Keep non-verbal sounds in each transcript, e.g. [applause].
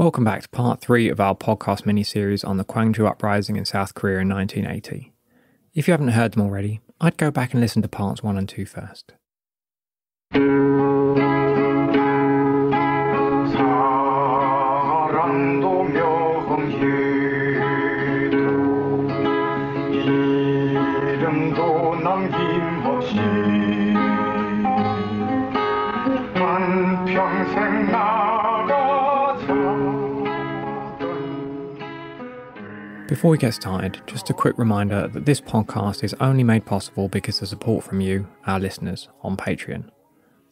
Welcome back to part three of our podcast mini-series on the Gwangju uprising in South Korea in 1980. If you haven't heard them already, I'd go back and listen to parts one and two first. Before we get started, just a quick reminder that this podcast is only made possible because of support from you, our listeners, on Patreon.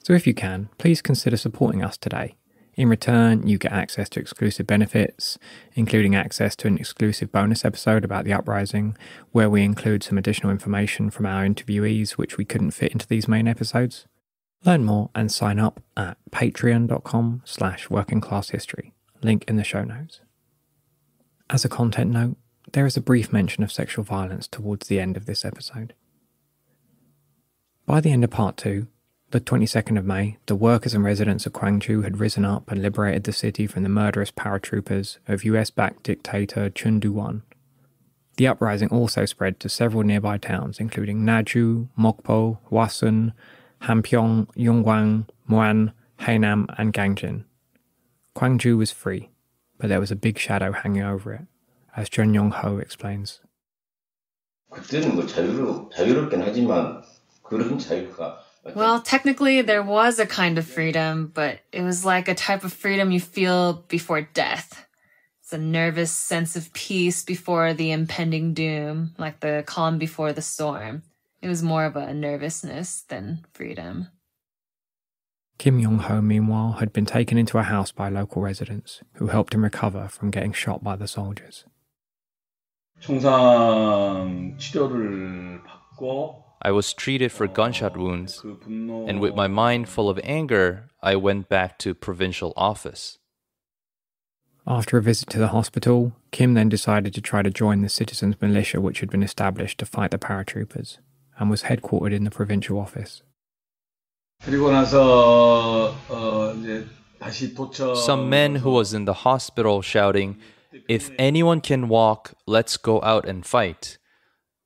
So if you can, please consider supporting us today. In return, you get access to exclusive benefits, including access to an exclusive bonus episode about the uprising, where we include some additional information from our interviewees which we couldn't fit into these main episodes. Learn more and sign up at patreon.com slash working class history. Link in the show notes. As a content note, there is a brief mention of sexual violence towards the end of this episode. By the end of part two, the 22nd of May, the workers and residents of Kwangju had risen up and liberated the city from the murderous paratroopers of US backed dictator Chun Doo-hwan. The uprising also spread to several nearby towns, including Naju, Mokpo, Hwasun, Hampyeong, Yongwang, Muan, Haenam, and Gangjin. Kwangju was free, but there was a big shadow hanging over it, as Jeon Yong Ho explains. Well, technically, there was a kind of freedom, but it was like a type of freedom you feel before death. It's a nervous sense of peace before the impending doom, like the calm before the storm. It was more of a nervousness than freedom. Kim Yong Ho, meanwhile, had been taken into a house by local residents who helped him recover from getting shot by the soldiers. 총상 치료를 받고 I was treated for gunshot wounds, 그 분노 and with my mind full of anger, I went back to provincial office. After a visit to the hospital, Kim then decided to try to join the citizens' militia which had been established to fight the paratroopers, and was headquartered in the provincial office. 그리고 나서 어 이제 다시 도착 Some man who was in the hospital shouting, if anyone can walk, let's go out and fight.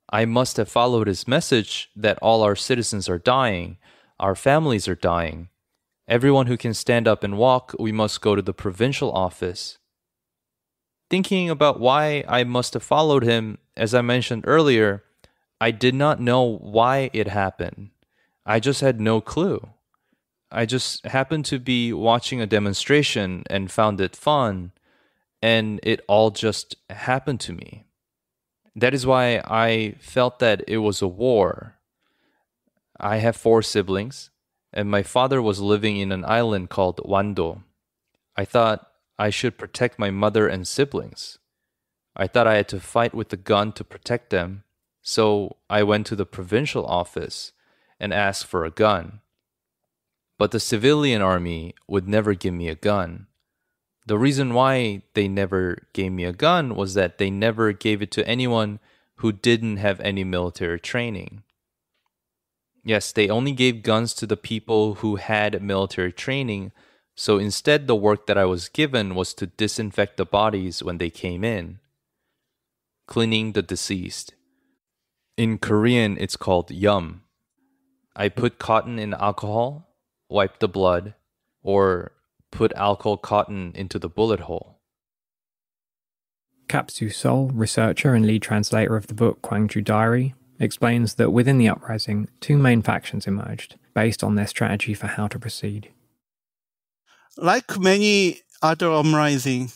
I must have followed his message that all our citizens are dying, our families are dying. Everyone who can stand up and walk, we must go to the provincial office. Thinking about why I must have followed him, as I mentioned earlier, I did not know why it happened. I just had no clue. I just happened to be watching a demonstration and found it fun, and it all just happened to me. That is why I felt that it was a war. I have four siblings, and my father was living in an island called Wando. I thought I should protect my mother and siblings. I thought I had to fight with a gun to protect them, so I went to the provincial office and asked for a gun. But the civilian army would never give me a gun. The reason why they never gave me a gun was that they never gave it to anyone who didn't have any military training. Yes, they only gave guns to the people who had military training, so instead, the work that I was given was to disinfect the bodies when they came in, cleaning the deceased. In Korean, it's called yum. I put cotton in alcohol, wipe the blood, or put alcohol cotton into the bullet hole. Kap Su Seol, researcher and lead translator of the book Gwangju Diary, explains that within the uprising, two main factions emerged, based on their strategy for how to proceed. like many other uprising,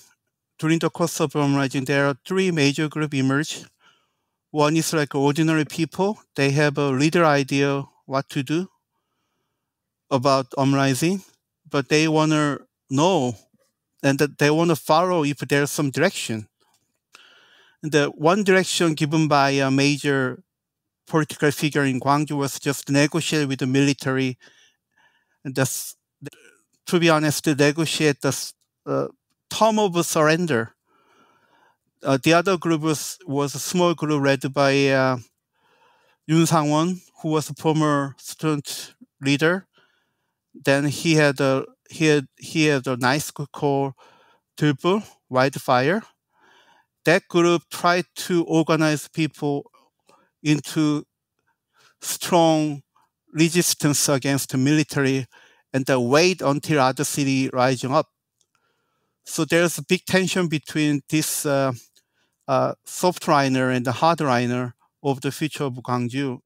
during the course of uprising, there are three major groups emerge. One is like ordinary people; they have a leader idea what to do about uprising, but they want to know and that they want to follow if there's some direction. And the one direction given by a major political figure in Gwangju was just negotiate with the military. And that's, to be honest, to negotiate the uh, term of surrender. Uh, the other group was, was a small group led by uh, Yoon Sang-won, who was a former student leader. Then he had a he had he had a nice call Tulpur, Wildfire. That group tried to organize people into strong resistance against the military and then wait until other city rising up. So there's a big tension between this uh, uh, soft liner and the hard liner of the future of Gwangju.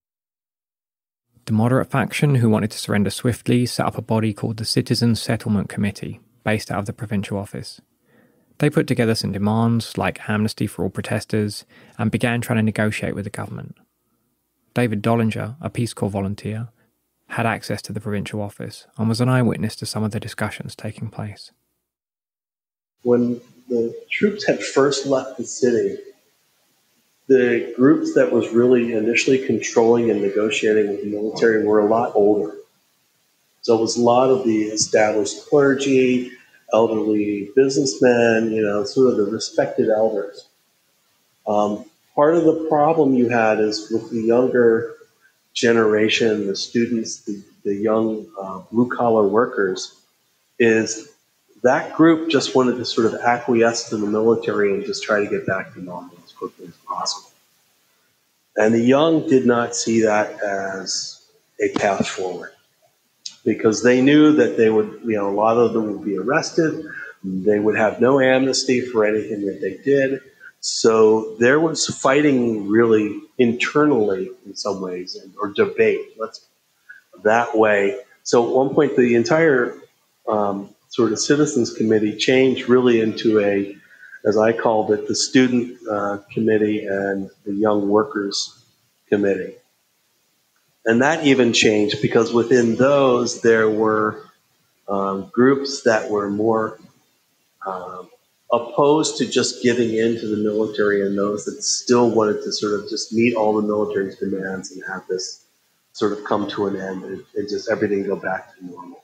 The moderate faction who wanted to surrender swiftly set up a body called the Citizen Settlement Committee, based out of the provincial office. They put together some demands, like amnesty for all protesters, and began trying to negotiate with the government. David Dolinger, a Peace Corps volunteer, had access to the provincial office and was an eyewitness to some of the discussions taking place. When the troops had first left the city, the groups that was really initially controlling and negotiating with the military were a lot older. So it was a lot of the established clergy, elderly businessmen, you know, sort of the respected elders. Um, part of the problem you had is with the younger generation, the students, the, the young uh, blue collar workers, is that group just wanted to sort of acquiesce to the military and just try to get back to normal quickly as possible. And the young did not see that as a path forward because they knew that they would, you know, a lot of them would be arrested. They would have no amnesty for anything that they did. So there was fighting really internally in some ways, or debate. Let's that way. So at one point, the entire um, sort of citizens committee changed really into a, as I called it, the student uh, committee and the young workers committee. And that even changed because within those there were um, groups that were more um, opposed to just giving in to the military and those that still wanted to sort of just meet all the military's demands and have this sort of come to an end and, and just everything go back to normal.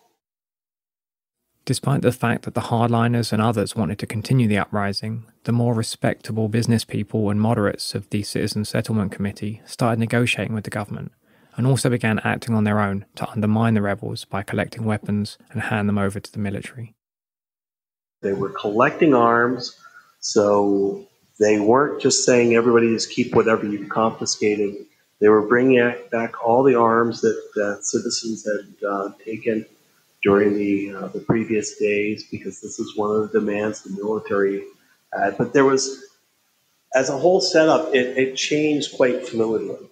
Despite the fact that the hardliners and others wanted to continue the uprising, the more respectable business people and moderates of the Citizen Settlement Committee started negotiating with the government and also began acting on their own to undermine the rebels by collecting weapons and hand them over to the military. They were collecting arms, so they weren't just saying everybody just keep whatever you've confiscated. They were bringing back all the arms that, citizens had uh, taken during the uh, the previous days because this is one of the demands the military had. But there was, as a whole setup, it, it changed quite fluidly.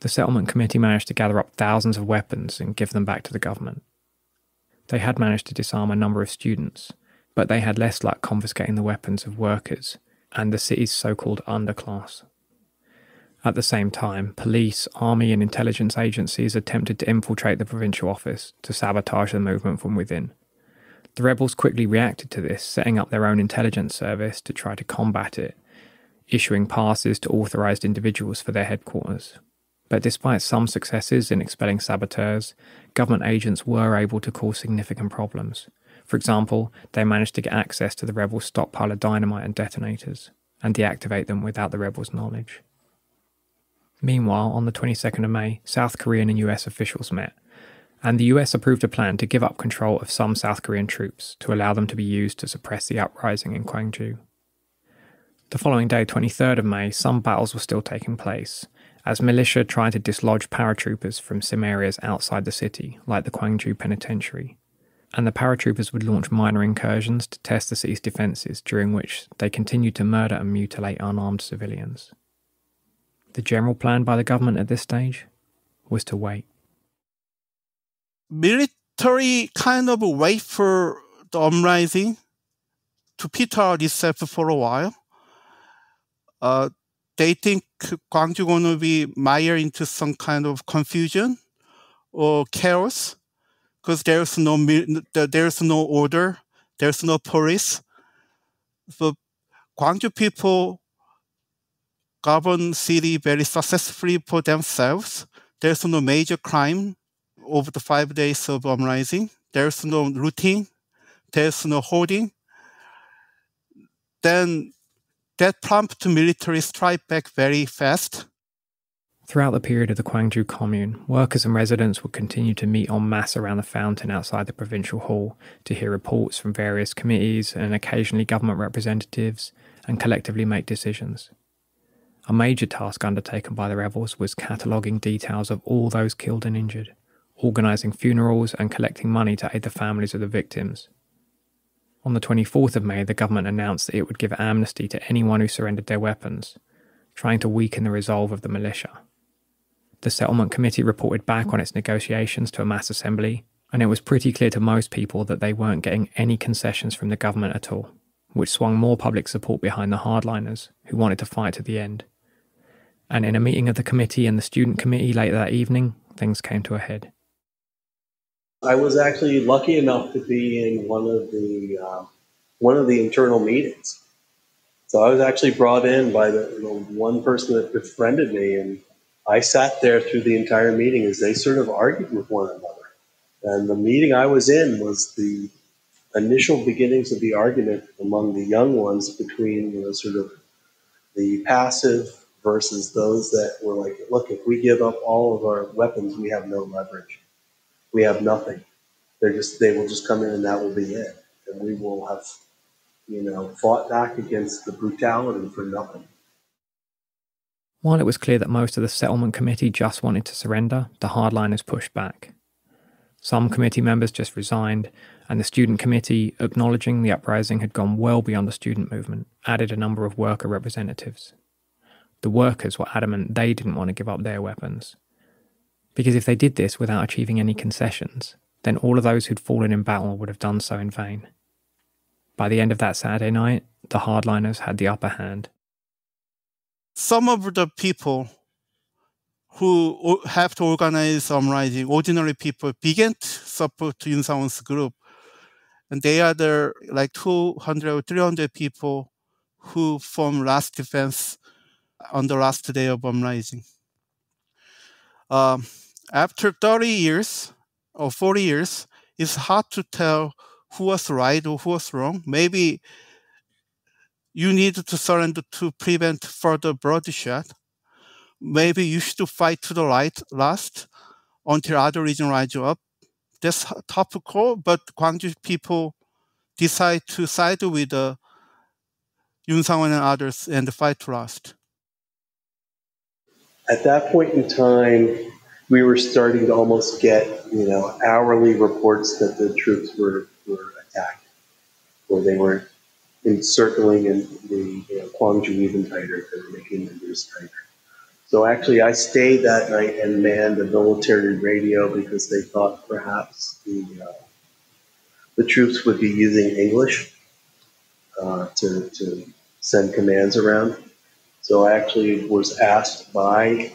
The settlement committee managed to gather up thousands of weapons and give them back to the government. They had managed to disarm a number of students, but they had less luck confiscating the weapons of workers and the city's so called underclass. At the same time, police, army, and intelligence agencies attempted to infiltrate the provincial office to sabotage the movement from within. The rebels quickly reacted to this, setting up their own intelligence service to try to combat it, issuing passes to authorized individuals for their headquarters. But despite some successes in expelling saboteurs, government agents were able to cause significant problems. For example, they managed to get access to the rebels' stockpile of dynamite and detonators, and deactivate them without the rebels' knowledge. Meanwhile, on the 22nd of May, South Korean and US officials met, and the US approved a plan to give up control of some South Korean troops to allow them to be used to suppress the uprising in Gwangju. The following day, 23rd of May, some battles were still taking place, as militia tried to dislodge paratroopers from some areas outside the city, like the Gwangju Penitentiary. And the paratroopers would launch minor incursions to test the city's defences, during which they continued to murder and mutilate unarmed civilians. The general plan by the government at this stage was to wait. Military kind of wait for the uprising to peter out itself for a while. Uh, they think Gwangju going to be mired into some kind of confusion or chaos because there's no there's no order, there's no police. So Gwangju people govern city very successfully for themselves. There's no major crime over the five days of uprising. There's no looting. There's no hoarding. Then that prompted military strike back very fast. Throughout the period of the Gwangju Commune, workers and residents would continue to meet en masse around the fountain outside the provincial hall to hear reports from various committees and occasionally government representatives and collectively make decisions. A major task undertaken by the rebels was cataloguing details of all those killed and injured, organising funerals and collecting money to aid the families of the victims. On the 24th of May, the government announced that it would give amnesty to anyone who surrendered their weapons, trying to weaken the resolve of the militia. The settlement committee reported back on its negotiations to a mass assembly, and it was pretty clear to most people that they weren't getting any concessions from the government at all, which swung more public support behind the hardliners who wanted to fight to the end. And in a meeting of the committee and the student committee later that evening, things came to a head. I was actually lucky enough to be in one of the uh, one of the internal meetings. So I was actually brought in by the, the one person that befriended me, and I sat there through the entire meeting as they sort of argued with one another. And the meeting I was in was the initial beginnings of the argument among the young ones between you know sort of the passive versus those that were like, look, if we give up all of our weapons, we have no leverage. We have nothing. They're just they will just come in and that will be it. And we will have, you know, fought back against the brutality for nothing. While it was clear that most of the settlement committee just wanted to surrender, the hardliners pushed back. Some committee members just resigned, and the student committee, acknowledging the uprising had gone well beyond the student movement, added a number of worker representatives. The workers were adamant they didn't want to give up their weapons. Because if they did this without achieving any concessions, then all of those who'd fallen in battle would have done so in vain. By the end of that Saturday night, the hardliners had the upper hand. Some of the people who have to organize um, uprising, ordinary people, began to support Yoon Sang-won's group. And they are the like 200 or 300 people who form last defense on the last day of uprising. Um, after 30 years or 40 years, it's hard to tell who was right or who was wrong. Maybe you need to surrender to prevent further bloodshed. Maybe you should fight to the right last until other region rise up. That's topical, but Gwangju people decide to side with uh, Yoon Sang-won and others and fight to last. At that point in time, we were starting to almost get, you know, hourly reports that the troops were, were attacked, or they were encircling in the you know, Gwangju even tighter, they were making the news tighter. So actually, I stayed that night and manned the military radio because they thought perhaps the uh, the troops would be using English uh, to to send commands around. So I actually was asked by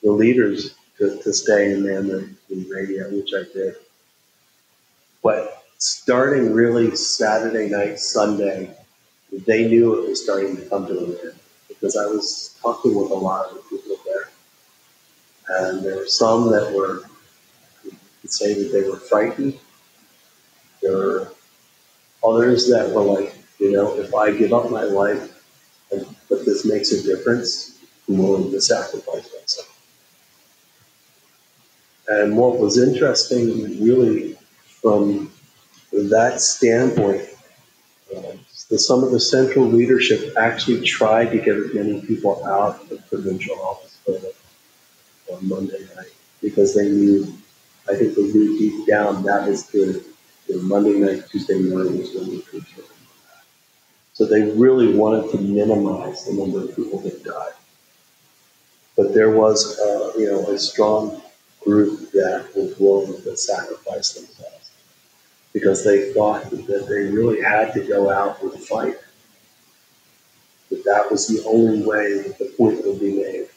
the leaders to, to stay in the, the radio, which I did. But starting really Saturday night, Sunday, they knew it was starting to come to an end because I was talking with a lot of the people there. And there were some that were, you could say that they were frightened. There were others that were like, you know, if I give up my life, and, but this makes a difference, I'm willing to sacrifice myself. And what was interesting, really, from that standpoint, uh, the, some of the central leadership actually tried to get as many people out of the provincial office building on Monday night because they knew, I think they knew deep down that was the, the Monday night, Tuesday morning was when the troops So they really wanted to minimize the number of people that died. But there was, uh, you know, a strong group that was willing to sacrifice themselves because they thought that they really had to go out and fight. That that was the only way that the point would be made.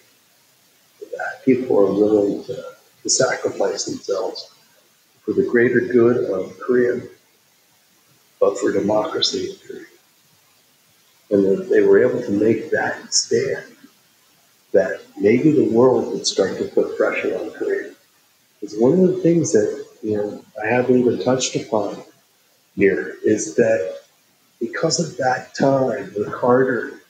That people are willing to, to sacrifice themselves for the greater good of Korea, but for democracy in Korea. And that they were able to make that stand, that maybe the world would start to put pressure on Korea. Because one of the things that you know I haven't even touched upon here is that because of that time with Carter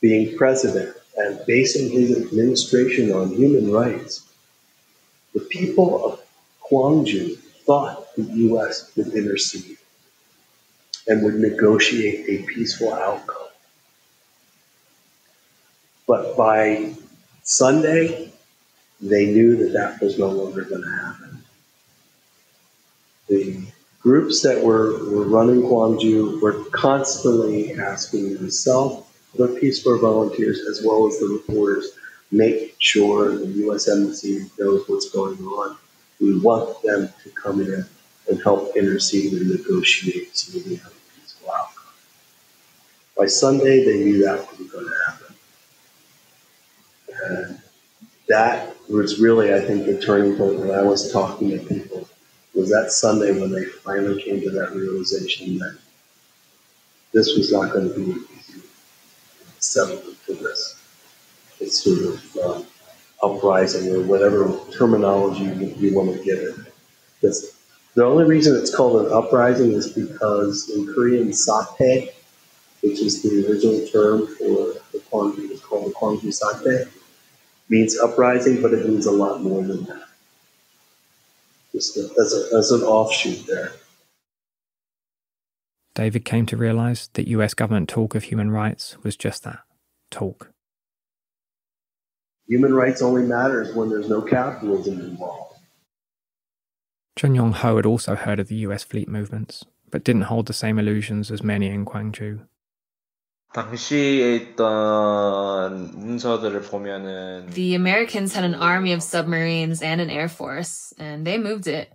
being president and basing his administration on human rights, the people of Gwangju thought the U.S. would intercede and would negotiate a peaceful outcome. But by Sunday, they knew that that was no longer going to happen. The groups that were, were running Gwangju were constantly asking themselves, the Peace Corps volunteers, as well as the reporters, make sure the U.S. Embassy knows what's going on. We want them to come in and help intercede and negotiate so that we have a peaceful outcome. By Sunday, they knew that wasn't going to happen. And that was really, I think, the turning point when I was talking to people was that Sunday when they finally came to that realization that this was not going to be easy settlement to this. It's sort of um, uprising or whatever terminology you, want to give it. Because the only reason it's called an uprising is because in Korean, sate, which is the original term for the Gwangju, it's called the Gwangju sate, means uprising, but it means a lot more than that. Just as, a, as an offshoot there. David came to realize that US government talk of human rights was just that talk. Human rights only matters when there's no capitalism involved. Chun Yong Ho had also heard of the US fleet movements, but didn't hold the same illusions as many in Kwangju. The Americans had an army of submarines and an air force, and they moved it.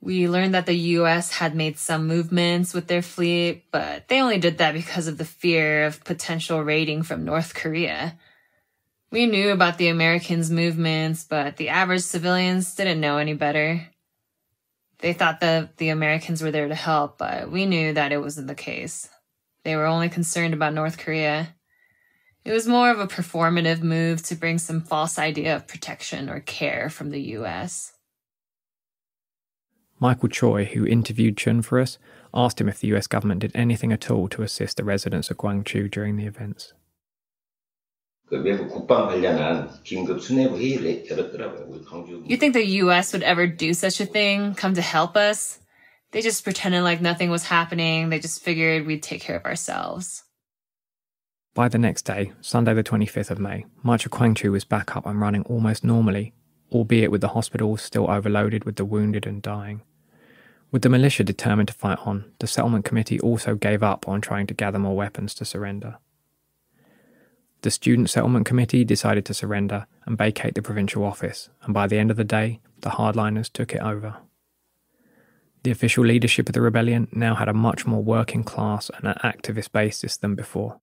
We learned that the US had made some movements with their fleet, but they only did that because of the fear of potential raiding from North Korea. We knew about the Americans' movements, but the average civilians didn't know any better. They thought that the Americans were there to help, but we knew that it wasn't the case. They were only concerned about North Korea. It was more of a performative move to bring some false idea of protection or care from the US. Michael Choi, who interviewed Chun for us, asked him if the US government did anything at all to assist the residents of Gwangju during the events. 그 국방 관련한 긴급 수뇌부 회의를 열었더라고요. 광주. You think the U.S. would ever do such a thing? Come to help us? They just pretended like nothing was happening. They just figured we'd take care of ourselves. By the next day, Sunday the 25th of May, Michael Kwangju was back up and running almost normally, albeit with the hospital still overloaded with the wounded and dying. With the militia determined to fight on, the settlement committee also gave up on trying to gather more weapons to surrender. The Student Settlement Committee decided to surrender and vacate the provincial office, and by the end of the day, the hardliners took it over. The official leadership of the rebellion now had a much more working class and an activist basis than before.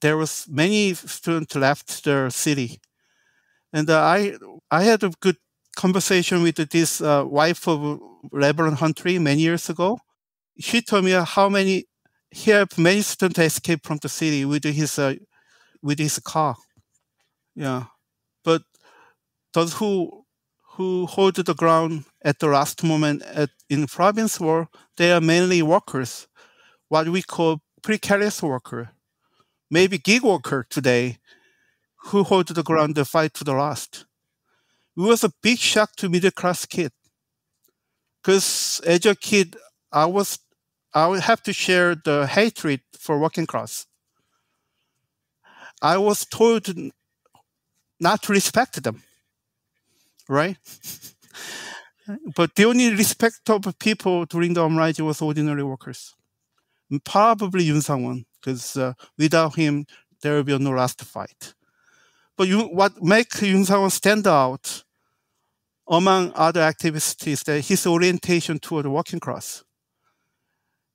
There was many students left the city, and uh, I I had a good conversation with this uh, wife of Reverend Huntley many years ago. She told me how many he many students escape from the city with his uh, with his car. Yeah, but those who who hold the ground at the last moment at, in province war, they are mainly workers, what we call precarious worker, maybe gig worker today, who hold the ground to fight to the last. It was a big shock to middle class kid, because as a kid, I was I would have to share the hatred for working class. I was told not to respect them, right? but the only respect of people during the uprising was ordinary workers. Probably Yun Sang-won, because uh, without him, there will be no last fight. But you, what makes Yun Sang-won stand out among other activists is that his orientation toward the working class.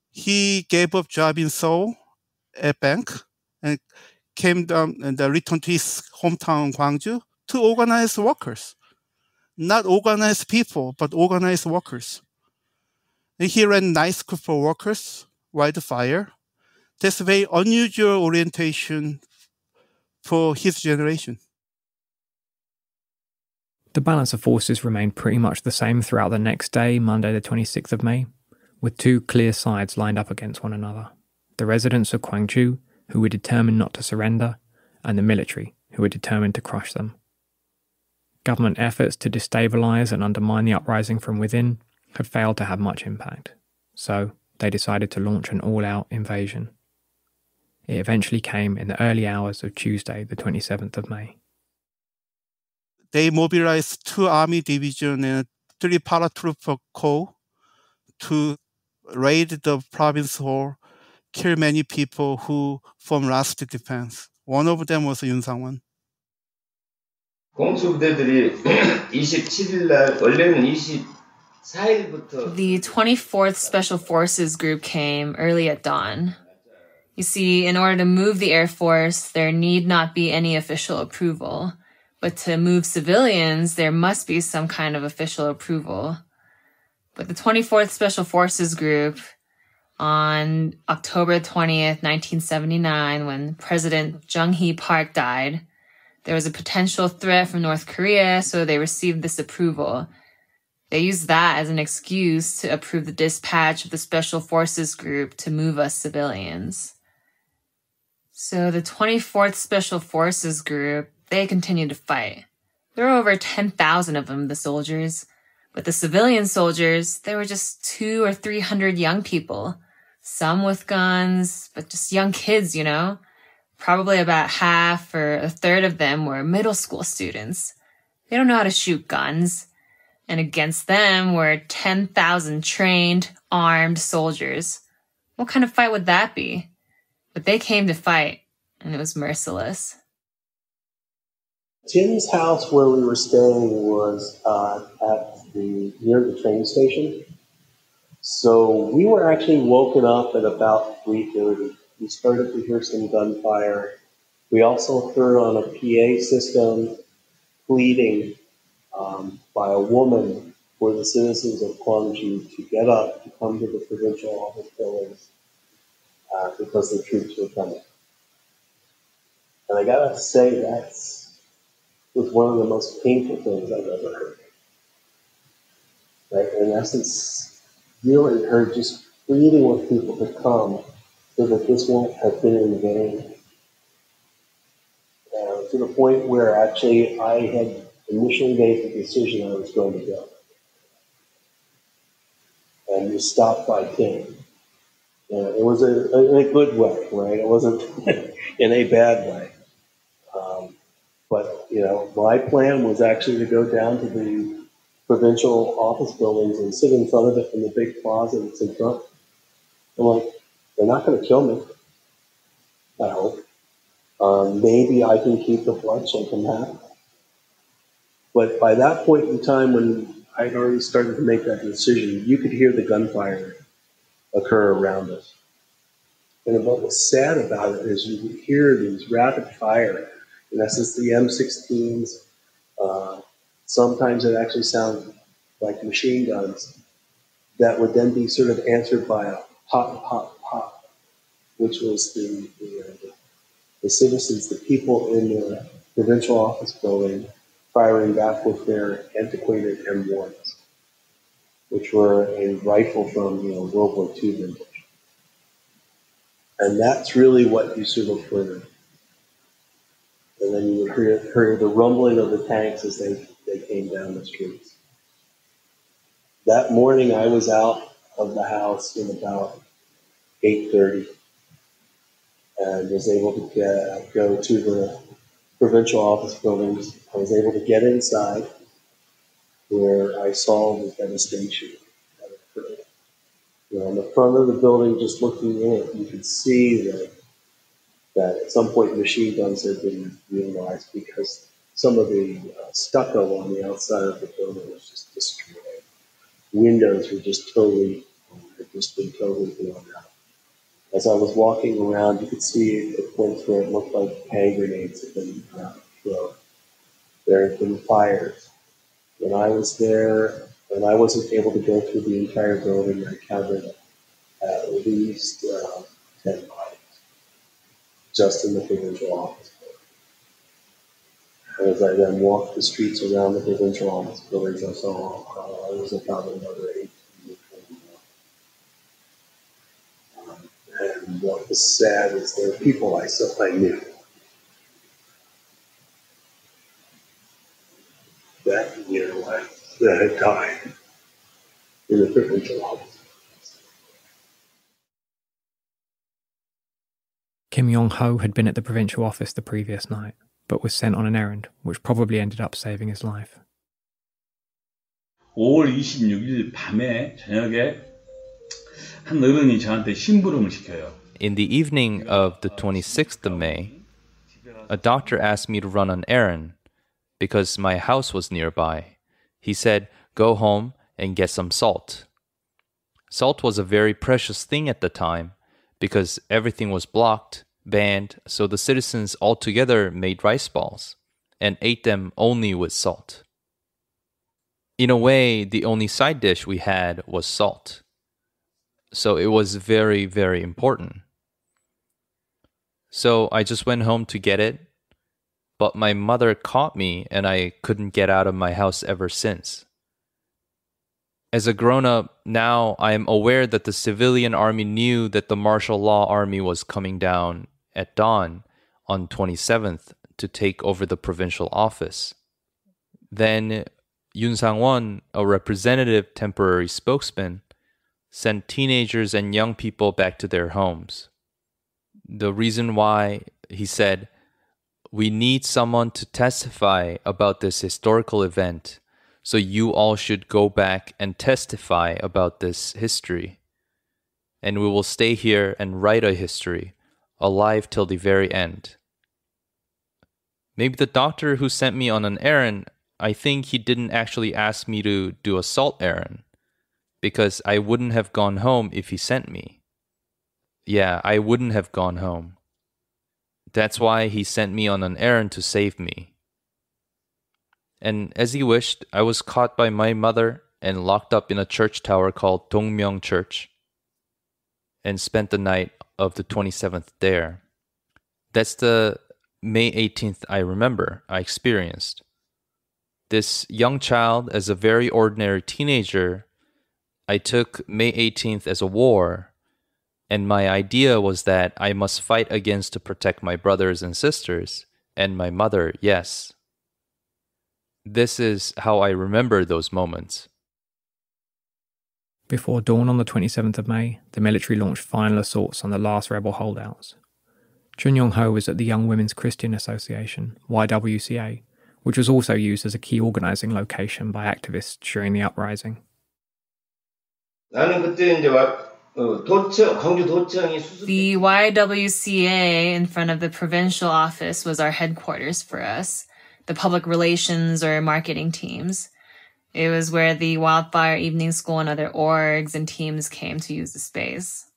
He gave up job in Seoul at bank and came down uh, and returned to his hometown Gwangju to organize workers, not organize people, but organize workers. And he ran nice group for workers, wildfire. That's a very unusual orientation for his generation. The balance of forces remained pretty much the same throughout the next day, Monday, the 26th of May, with two clear sides lined up against one another the residents of Gwangju, who were determined not to surrender, and the military, who were determined to crush them. Government efforts to destabilize and undermine the uprising from within had failed to have much impact, so they decided to launch an all out invasion. It eventually came in the early hours of Tuesday, the 27th of May. They mobilized two army division and three paratrooper corps to raid the province hall, killed many people who formed last defense. One of them was Yun Sang-won. [clears throat] The 24th Special Forces Group came early at dawn. You see, in order to move the Air Force, there need not be any official approval. But to move civilians, there must be some kind of official approval. But the 24th Special Forces Group, on October 20th, 1979, when President Jung Hee Park died, there was a potential threat from North Korea, so they received this approval. They used that as an excuse to approve the dispatch of the Special Forces Group to move us civilians. So the 24th Special Forces Group, they continued to fight. There were over 10,000 of them, the soldiers. But the civilian soldiers, there were just two or 300 young people. Some with guns, but just young kids, you know? Probably about half or a third of them were middle school students. They don't know how to shoot guns. And against them were 10,000 trained, armed soldiers. What kind of fight would that be? But they came to fight, and it was merciless. Tim's house where we were staying was uh, at the near the train station. So we were actually woken up at about 3.30. We started to hear some gunfire. We also heard on a PA system pleading um, by a woman for the citizens of Gwangju to get up to come to the provincial office buildings uh, because the troops were coming. And I gotta say, that's was one of the most painful things I've ever heard. Right? In essence, really her just pleading with people to come so that this won't have been in vain. Uh, to the point where actually I had initially made the decision I was going to go. And was stopped by Tim. Uh, it was a, in a good way, right? It wasn't [laughs] in a bad way. Um, but, you know, my plan was actually to go down to the provincial office buildings and sit in front of it in the big plaza that's in front. I'm like, they're not going to kill me. I hope. Um, maybe I can keep the blood so I can have. But by that point in time, when I'd already started to make that decision, you could hear the gunfire occur around us. And what was sad about it is you could hear these rapid fire. In essence, the M16s. Uh, sometimes it actually sounded like machine guns that would then be sort of answered by a pop, pop, pop, which was the, the, uh, the citizens, the people in the provincial office building firing back with their antiquated M1s, which were a rifle from you know World War II vintage. And that's really what you sort of heard. And then you would hear, hear the rumbling of the tanks as they, they came down the streets. That morning I was out of the house in about 8.30 and was able to get, go to the provincial office buildings. I was able to get inside where I saw the devastation that occurred. You know, on the front of the building, just looking in you could see that, that at some point machine guns had been utilized because some of the uh, stucco on the outside of the building was just destroyed. Windows were just totally, had just been totally blown out as I was walking around, you could see at points where it looked like hand grenades had been uh, thrown. There had been fires. When I was there, when I wasn't able to go through the entire building, I counted at least uh, 10 bodies just in the provincial office as I then walked the streets around the provincial office village, I saw uh, I was about another eight um, And what was sad is there were people I saw I knew. That year that had died in the provincial office. Kim Yong Ho had been at the provincial office the previous night but was sent on an errand, which probably ended up saving his life. 5월 26일 밤에 저녁에 한 어른이 저한테 심부름을 시켜요. In the evening of the 26th of May, a doctor asked me to run an errand because my house was nearby. He said, Go home and get some salt. Salt was a very precious thing at the time because everything was blocked, banned, so the citizens altogether made rice balls and ate them only with salt. In a way, the only side dish we had was salt. So it was very, very important. So I just went home to get it, but my mother caught me and I couldn't get out of my house ever since. As a grown up, now I am aware that the civilian army knew that the martial law army was coming down at dawn on 27th to take over the provincial office. Then Yun Sang-won, a representative temporary spokesman, sent teenagers and young people back to their homes. The reason why, he said, we need someone to testify about this historical event, so you all should go back and testify about this history. And we will stay here and write a history, alive till the very end. Maybe the doctor who sent me on an errand, I think he didn't actually ask me to do a salt errand because I wouldn't have gone home if he sent me. Yeah, I wouldn't have gone home. That's why he sent me on an errand to save me. And as he wished, I was caught by my mother and locked up in a church tower called Dongmyeong Church and spent the night of the 27th there. That's the May 18th I remember I experienced. This young child, as a very ordinary teenager, I took May 18th as a war, and my idea was that I must fight against to protect my brothers and sisters, and my mother, yes. This is how I remember those moments. Before dawn on the 27th of May, the military launched final assaults on the last rebel holdouts. Chun Yong Ho was at the Young Women's Christian Association, YWCA, which was also used as a key organising location by activists during the uprising. The YWCA in front of the provincial office was our headquarters for us, the public relations or marketing teams. It was where the Wildfire Evening School and other orgs and teams came to use the space.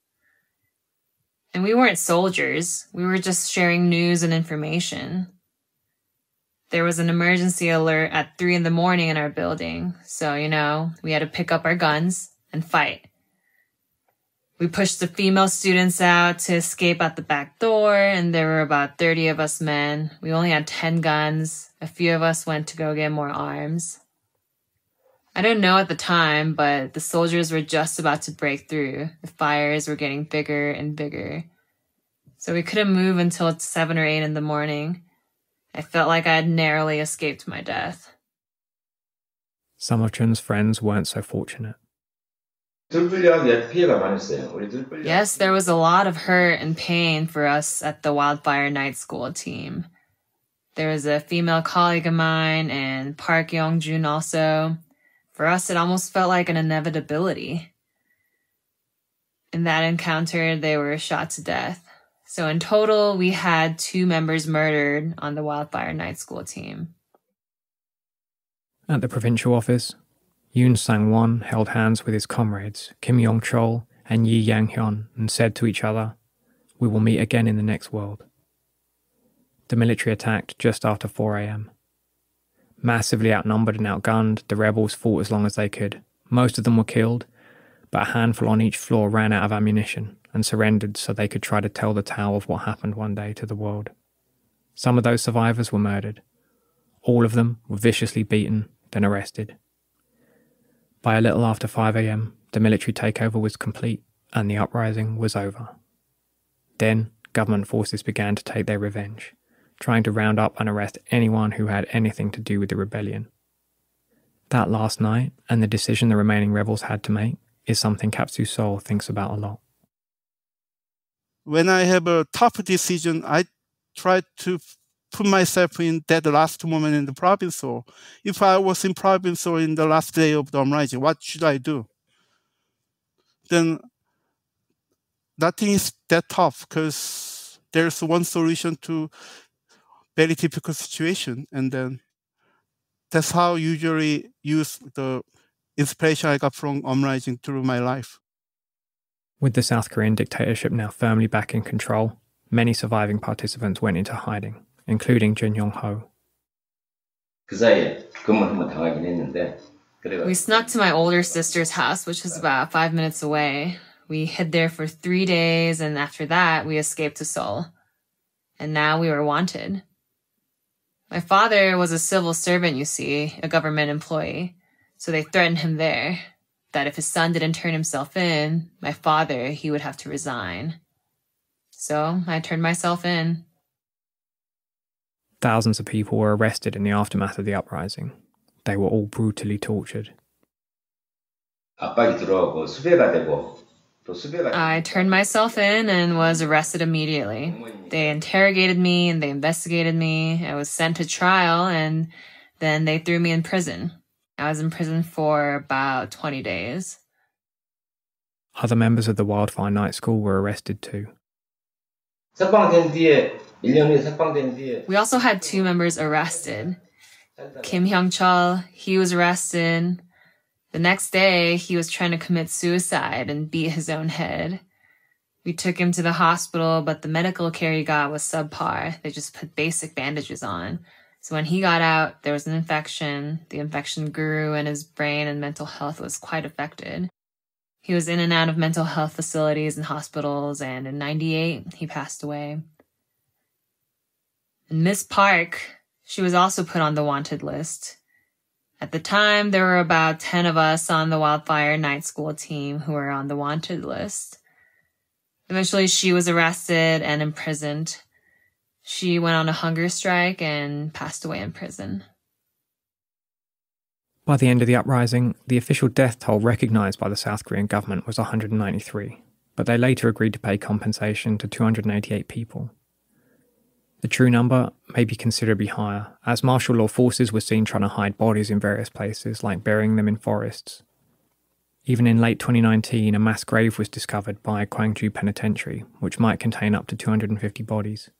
And we weren't soldiers, we were just sharing news and information. There was an emergency alert at three in the morning in our building, so, you know, we had to pick up our guns and fight. We pushed the female students out to escape out the back door, and there were about 30 of us men. We only had 10 guns. A few of us went to go get more arms. I don't know at the time, but the soldiers were just about to break through. The fires were getting bigger and bigger. So we couldn't move until 7 or 8 in the morning. I felt like I had narrowly escaped my death. Some of Chun's friends weren't so fortunate. Yes, there was a lot of hurt and pain for us at the Wildfire Night School team. There was a female colleague of mine and Park Young Jun also. For us, it almost felt like an inevitability. In that encounter, they were shot to death. So in total, we had two members murdered on the Wildfire Night School team. At the provincial office, Yoon Sang Won held hands with his comrades, Kim Yong Chol and Yi Yang Hyun, and said to each other, We will meet again in the next world. The military attacked just after 4 am. Massively outnumbered and outgunned, the rebels fought as long as they could. Most of them were killed, but a handful on each floor ran out of ammunition and surrendered so they could try to tell the tale of what happened one day to the world. Some of those survivors were murdered. All of them were viciously beaten, then arrested. By a little after 5 am, the military takeover was complete and the uprising was over. Then, government forces began to take their revenge, trying to round up and arrest anyone who had anything to do with the rebellion. That last night and the decision the remaining rebels had to make is something Kap Su Seol thinks about a lot. When I have a tough decision, I try to put myself in that last moment in the province. Or if I was in province or in the last day of the uprising, what should I do? Then nothing is that tough because there's one solution to very typical situation. And then that's how I usually use the inspiration I got from Omrising through my life. With the South Korean dictatorship now firmly back in control, many surviving participants went into hiding, including Jeon Yong Ho. We snuck to my older sister's house, which was about five minutes away. We hid there for three days, and after that, we escaped to Seoul. And now we were wanted. My father was a civil servant, you see, a government employee. So they threatened him there that if his son didn't turn himself in, my father, he would have to resign. So I turned myself in. Thousands of people were arrested in the aftermath of the uprising. They were all brutally tortured. 압박이 들어오고 수배가 되고 또 수배가 I turned myself in and was arrested immediately. They interrogated me and they investigated me. I was sent to trial and then they threw me in prison. I was in prison for about 20 days. Other members of the Wildfire Night School were arrested too. We also had two members arrested. Kim Hyung Chul, he was arrested. The next day, he was trying to commit suicide and beat his own head. We took him to the hospital, but the medical care he got was subpar. They just put basic bandages on. So when he got out, there was an infection. The infection grew, and his brain and mental health was quite affected. He was in and out of mental health facilities and hospitals, and in 98, he passed away. And Miss Park, she was also put on the wanted list. At the time, there were about 10 of us on the Wildfire Night School team who were on the wanted list. Eventually, she was arrested and imprisoned. She went on a hunger strike and passed away in prison. By the end of the uprising, the official death toll recognised by the South Korean government was 193, but they later agreed to pay compensation to 288 people. The true number may be considerably higher, as martial law forces were seen trying to hide bodies in various places, like burying them in forests. Even in late 2019, a mass grave was discovered by Gwangju Penitentiary, which might contain up to 250 bodies.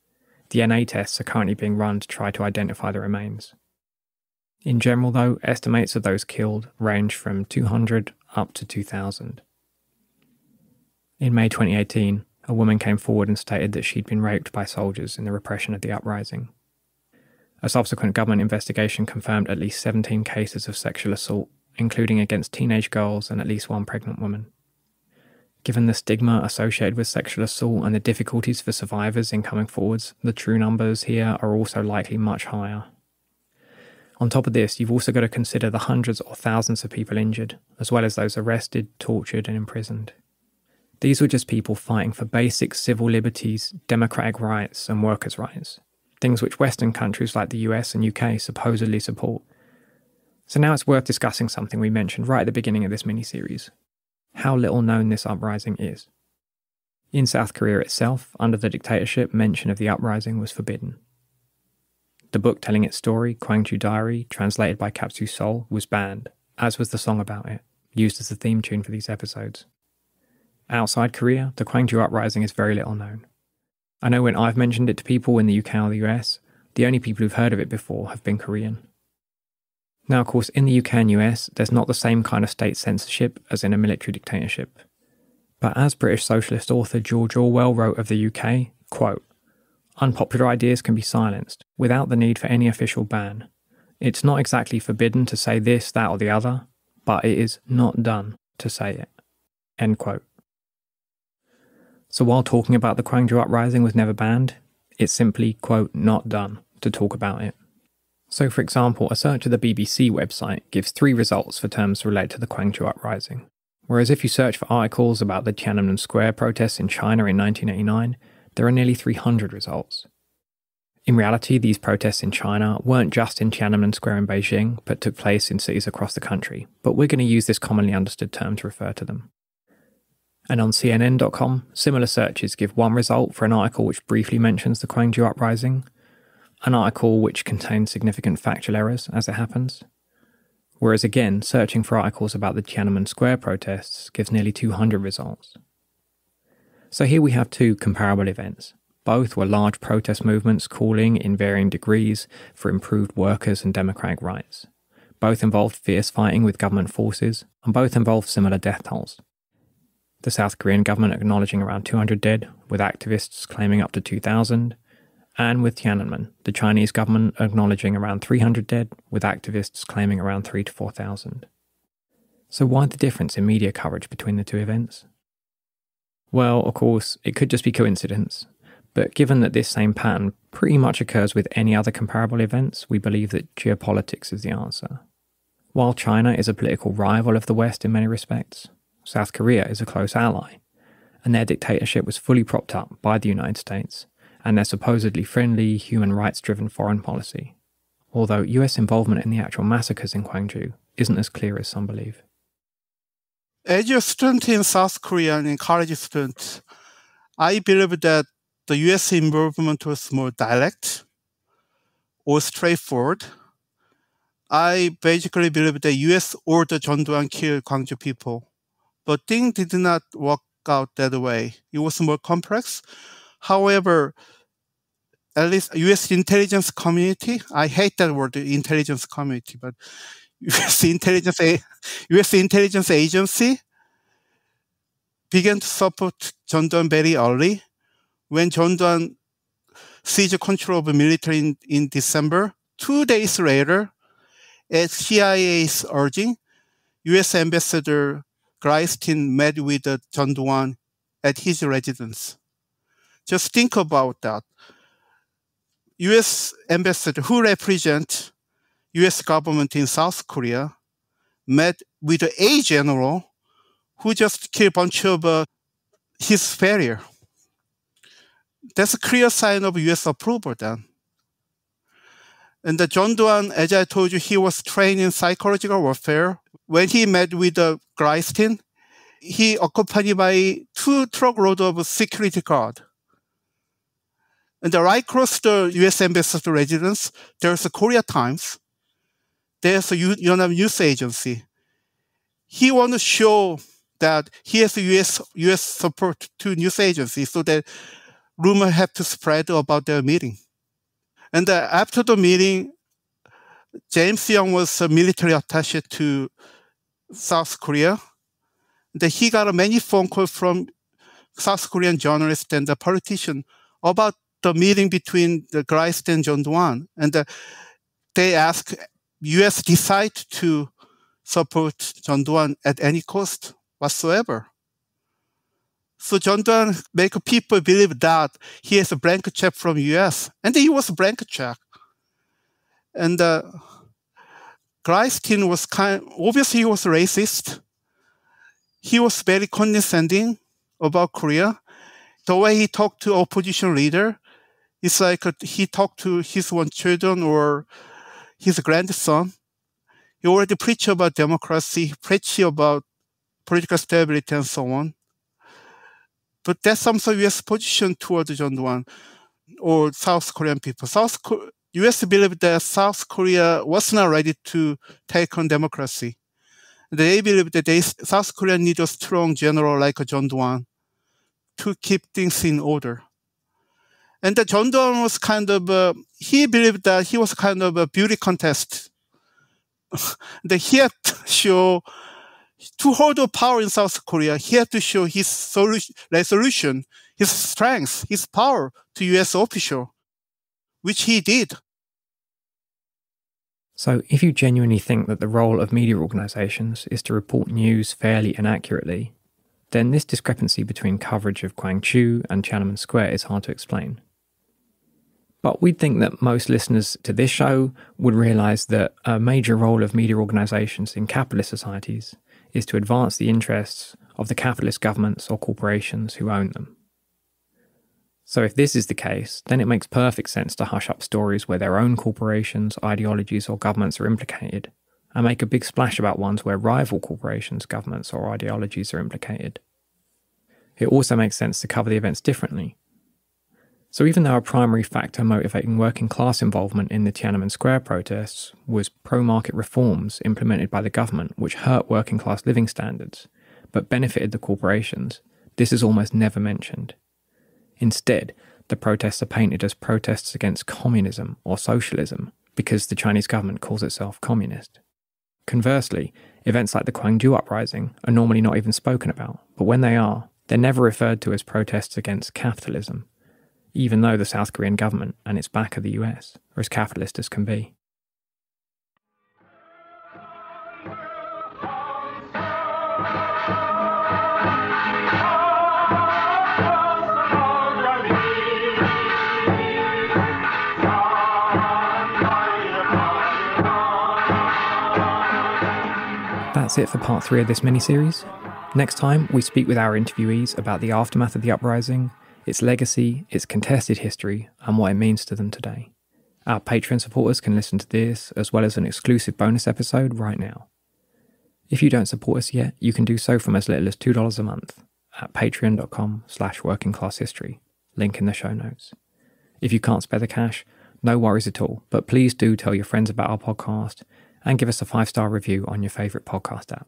DNA tests are currently being run to try to identify the remains. In general, though, estimates of those killed range from 200 up to 2,000. In May 2018, a woman came forward and stated that she'd been raped by soldiers in the repression of the uprising. A subsequent government investigation confirmed at least 17 cases of sexual assault, including against teenage girls and at least one pregnant woman. Given the stigma associated with sexual assault and the difficulties for survivors in coming forwards, the true numbers here are also likely much higher. On top of this, you've also got to consider the hundreds or thousands of people injured, as well as those arrested, tortured, and imprisoned. These were just people fighting for basic civil liberties, democratic rights, and workers' rights, things which Western countries like the US and UK supposedly support. So now it's worth discussing something we mentioned right at the beginning of this mini series how little known this uprising is. In South Korea itself, under the dictatorship, mention of the uprising was forbidden. The book telling its story, Gwangju Diary, translated by Kap Su Seol, was banned, as was the song about it, used as the theme tune for these episodes. Outside Korea, the Kwangju uprising is very little known. I know when I've mentioned it to people in the UK or the US, the only people who've heard of it before have been Korean. Now, of course, in the UK and US, there's not the same kind of state censorship as in a military dictatorship. But as British socialist author George Orwell wrote of the UK, quote, unpopular ideas can be silenced without the need for any official ban. It's not exactly forbidden to say this, that, or the other, but it is not done to say it. End quote. So while talking about the Gwangju uprising was never banned, it's simply, quote, not done to talk about it. So, for example, a search of the BBC website gives three results for terms related to the Gwangju uprising. Whereas if you search for articles about the Tiananmen Square protests in China in 1989, there are nearly 300 results. In reality, these protests in China weren't just in Tiananmen Square in Beijing, but took place in cities across the country. But we're going to use this commonly understood term to refer to them. And on CNN.com, similar searches give one result for an article which briefly mentions the Gwangju uprising, an article which contains significant factual errors as it happens. Whereas again, searching for articles about the Tiananmen Square protests gives nearly 200 results. So here we have two comparable events. Both were large protest movements calling in varying degrees for improved workers and democratic rights. Both involved fierce fighting with government forces, and both involved similar death tolls. The South Korean government acknowledging around 200 dead, with activists claiming up to 2,000, and with Tiananmen, the Chinese government acknowledging around 300 dead, with activists claiming around 3 to 4,000. So, why the difference in media coverage between the two events? Well, of course, it could just be coincidence, but given that this same pattern pretty much occurs with any other comparable events, we believe that geopolitics is the answer. While China is a political rival of the West in many respects, South Korea is a close ally, and their dictatorship was fully propped up by the United States and their supposedly friendly, human rights driven foreign policy, although US involvement in the actual massacres in Gwangju isn't as clear as some believe. As a student in South Korea and in college student, I believe that the US involvement was more direct or straightforward. I basically believe that US ordered Chun Doo-hwan kill Gwangju people, but things did not work out that way. It was more complex. However, at least US intelligence community, I hate that word, intelligence community, but [laughs] US intelligence, US intelligence agency began to support Chun very early. When Chun seized control of the military in, in December, two days later, at CIA's urging, US Ambassador Gleysteen met with Chun Doo-hwan at his residence. Just think about that. US ambassador who represent US government in South Korea met with a general who just killed a bunch of uh, his failure. That's a clear sign of US approval then. And the Chun Doo-hwan, as I told you, he was trained in psychological warfare. When he met with the Gleysteen, he accompanied by two truckload of security guard. And right across the U.S. Embassy residence, there's a Korea Times. There's a Yonhap News Agency. He want to show that he has U.S. U.S. support to news agency so that rumor have to spread about their meeting. And uh, after the meeting, James Young was a military attaché to South Korea. That he got many phone calls from South Korean journalists and the politician about the meeting between the Christ and Chun Doo-hwan, and uh, they ask U.S. decide to support Chun Doo-hwan at any cost whatsoever. So Chun Doo-hwan make people believe that he has a blank check from U.S. and he was a blank check. And uh, Gleysteen was kind. Obviously, he was racist. He was very condescending about Korea. The way he talked to opposition leader, it's like he talked to his one children or his grandson. He already preached about democracy, preached about political stability and so on. But that's also U.S. position toward Chun Doo-hwan or South Korean people. South U.S. believed that South Korea was not ready to take on democracy. They believed that they, South Korea needed a strong general like Chun Doo-hwan to keep things in order. And the Chun Doo-hwan was kind of, uh, he believed that he was kind of a beauty contest. [laughs] that he had to show, to hold power in South Korea, he had to show his solution, resolution, his strength, his power to US official, which he did. So, if you genuinely think that the role of media organisations is to report news fairly and accurately, then this discrepancy between coverage of Gwangju and Tiananmen Square is hard to explain. But we'd think that most listeners to this show would realize that a major role of media organizations in capitalist societies is to advance the interests of the capitalist governments or corporations who own them. So, if this is the case, then it makes perfect sense to hush up stories where their own corporations, ideologies, or governments are implicated, and make a big splash about ones where rival corporations, governments, or ideologies are implicated. It also makes sense to cover the events differently. So, even though a primary factor motivating working class involvement in the Tiananmen Square protests was pro market reforms implemented by the government which hurt working class living standards, but benefited the corporations, this is almost never mentioned. Instead, the protests are painted as protests against communism or socialism because the Chinese government calls itself communist. Conversely, events like the Gwangju uprising are normally not even spoken about, but when they are, they're never referred to as protests against capitalism, even though the South Korean government and its backer, the US are as capitalist as can be. That's it for part three of this mini series. Next time, we speak with our interviewees about the aftermath of the uprising, its legacy, its contested history, and what it means to them today. Our Patreon supporters can listen to this as well as an exclusive bonus episode right now. If you don't support us yet, you can do so from as little as $2 a month at patreon.com slash workingclasshistory, link in the show notes. If you can't spare the cash, no worries at all, but please do tell your friends about our podcast and give us a five star review on your favourite podcast app.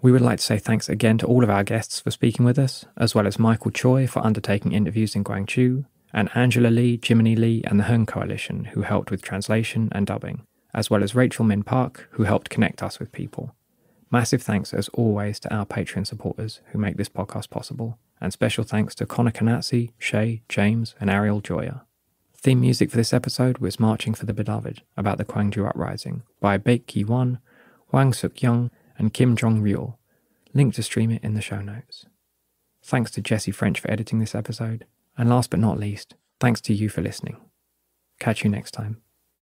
We would like to say thanks again to all of our guests for speaking with us, as well as Michael Choi for undertaking interviews in Gwangju, and Angela Lee, Jiminy Lee, and the Hung Coalition, who helped with translation and dubbing, as well as Rachel Min Park, who helped connect us with people. Massive thanks, as always, to our Patreon supporters who make this podcast possible, and special thanks to Connor Kanatsi, Shay, James, and Ariel Joya. Theme music for this episode was Marching for the Beloved, about the Kwangju Uprising, by Baek Ki Wan, Hwang Suk Young, and Kim Jong Ryul. Link to stream it in the show notes. Thanks to Jesse French for editing this episode, and last but not least, thanks to you for listening. Catch you next time.